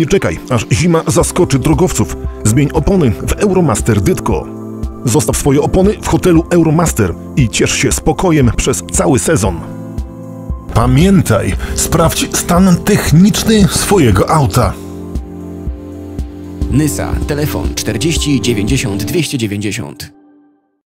Nie czekaj, aż zima zaskoczy drogowców. Zmień opony w Euromaster Dytko. Zostaw swoje opony w hotelu Euromaster i ciesz się spokojem przez cały sezon. Pamiętaj, sprawdź stan techniczny swojego auta. Nysa, telefon 40 90 290.